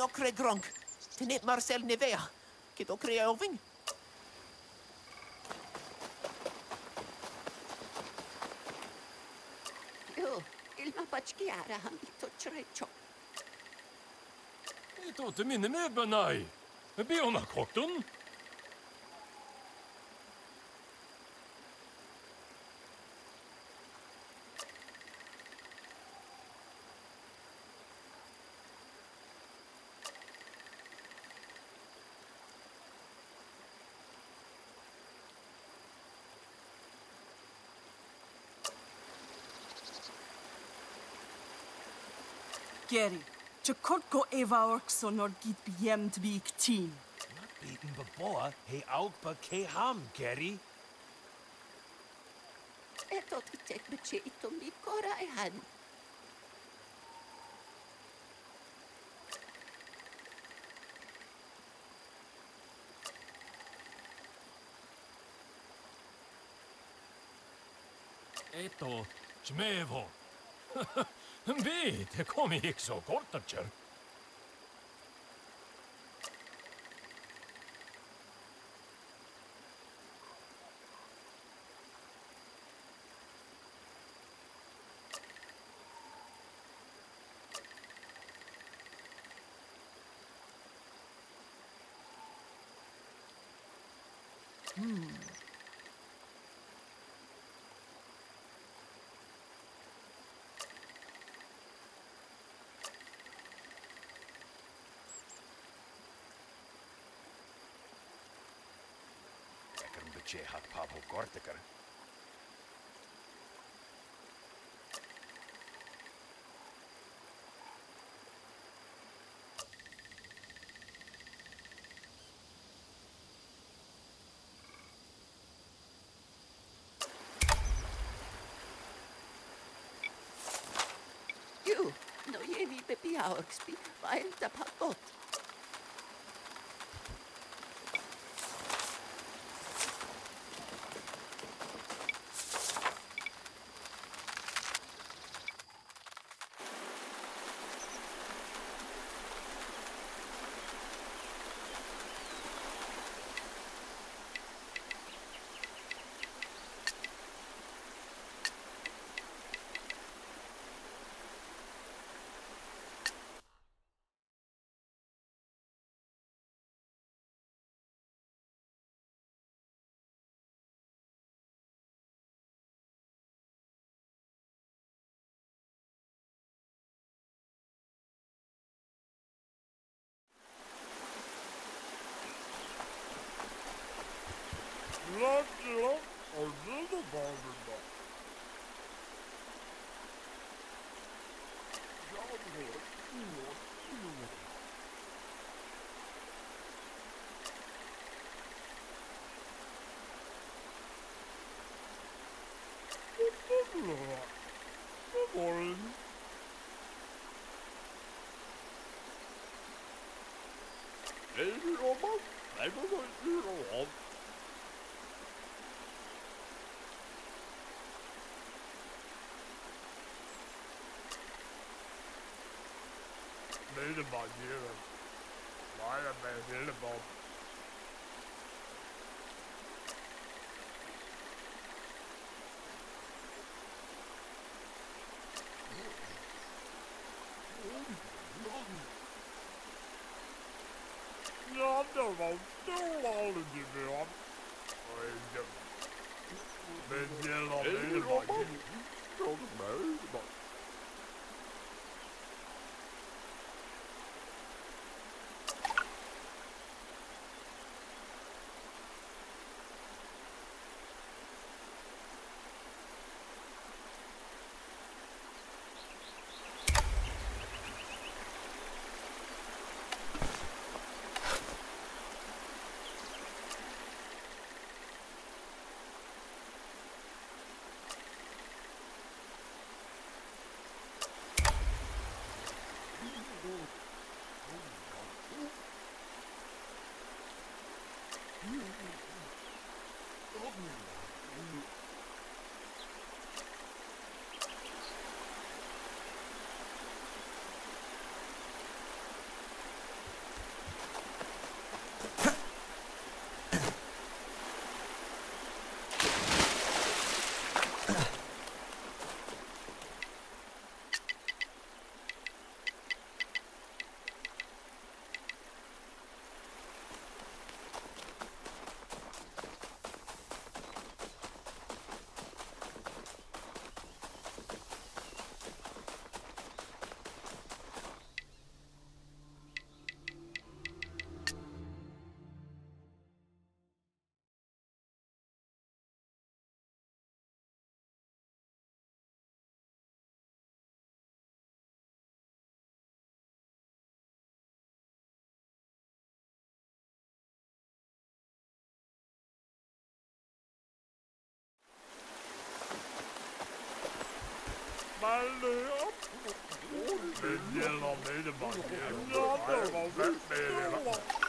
Nokre grong. Tenet Marcel Nevea. Kito kreoving. Jo, il mapačkijara ham i to črećo. I to te mi ne me banaj. Bio kokton. Geri, te kort go eva orkso nor git biem te bi iktin. Beten beboa he aug ba ke ham, Geri. Etot itek beche ito mi koraihan. Eto, smevo. Vi, det kom ikke så kort at kjøre. Lekker Türkçe'ye hat papu kortekar. You, no jemi pepiaukspi, vaelta pakot. Helemaal niet. Maar dat ben je helemaal. Ja, Ben je al Open. Malheur. Men gjelder mine mange. Ja, det var veldig.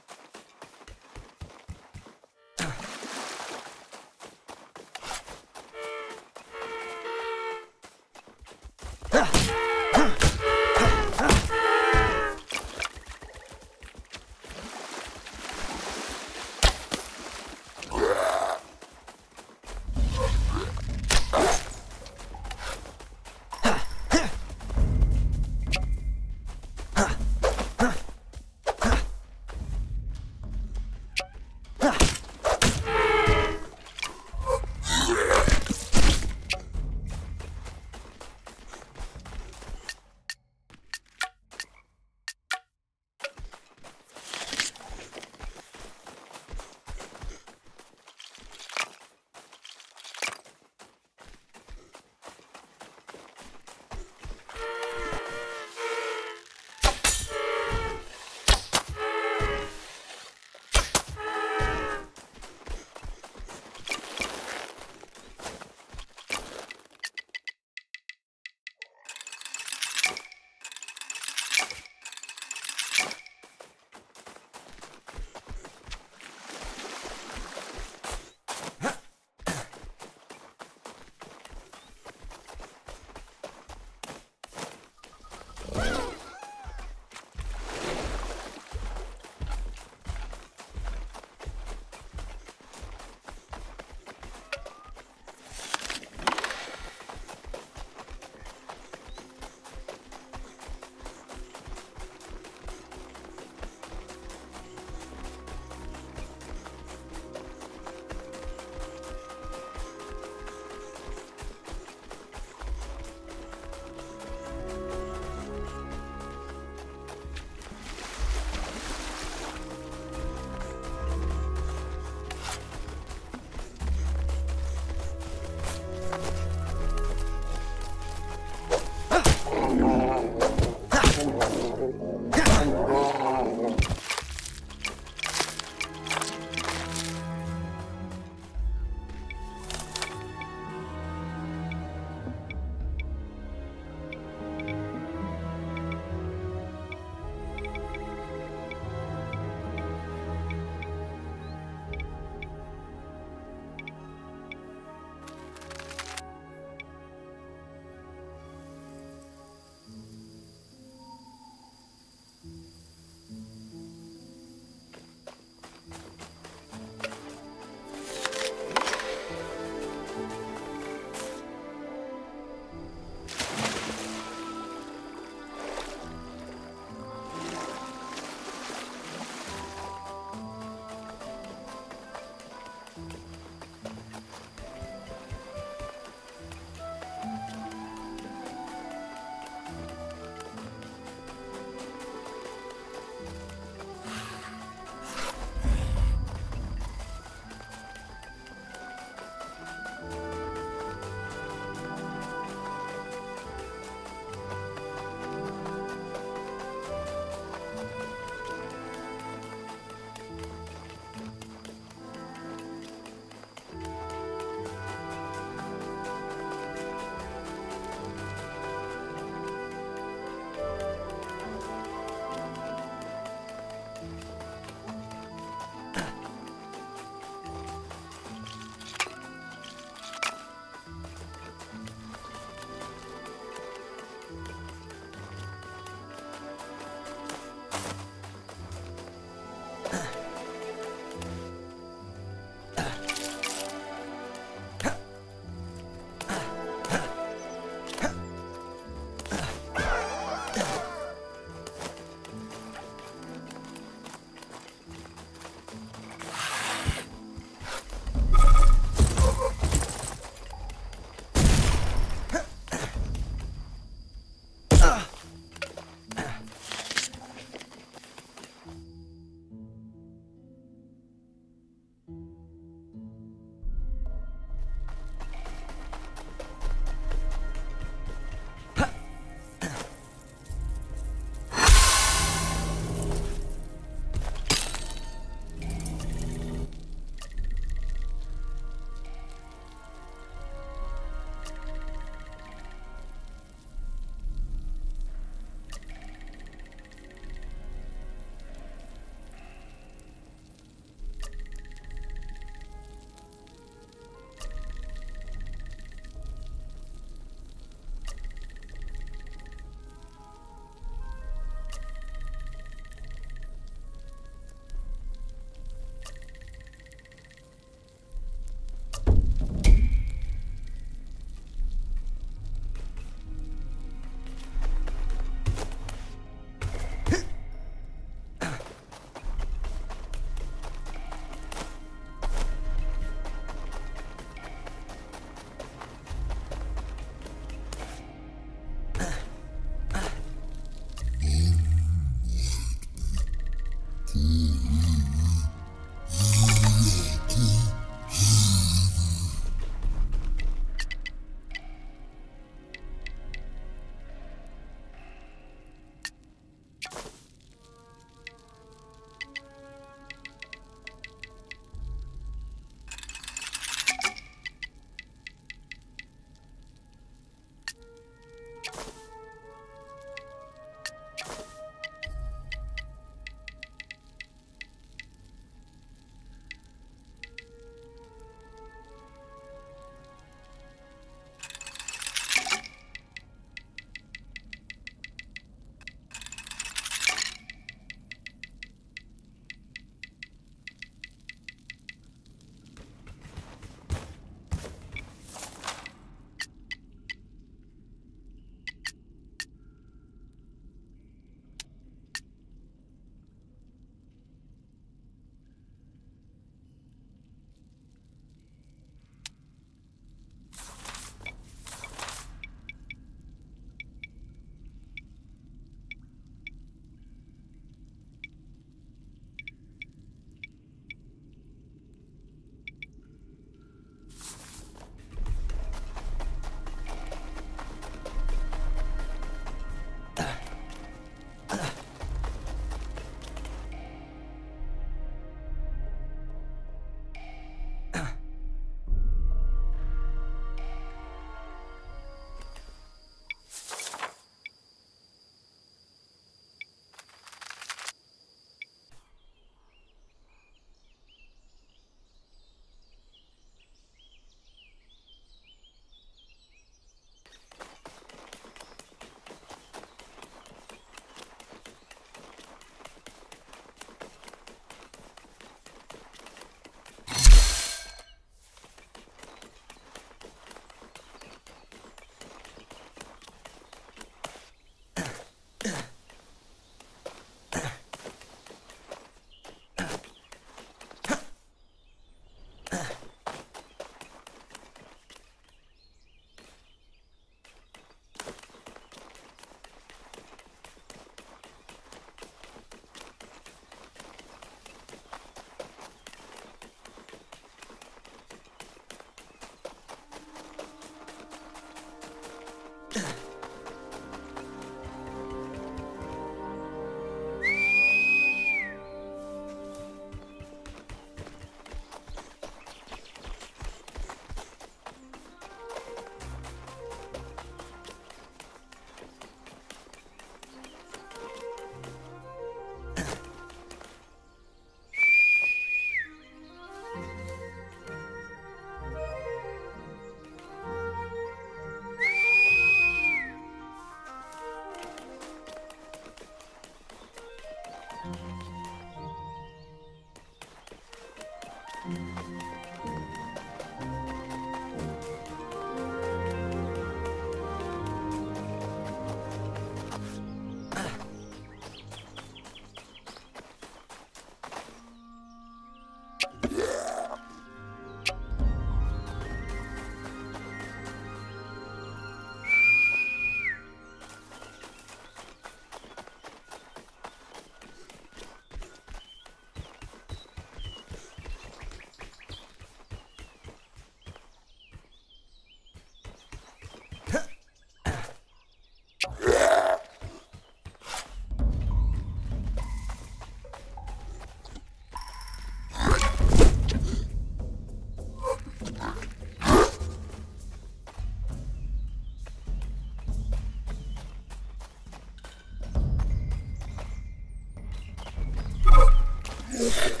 Eva.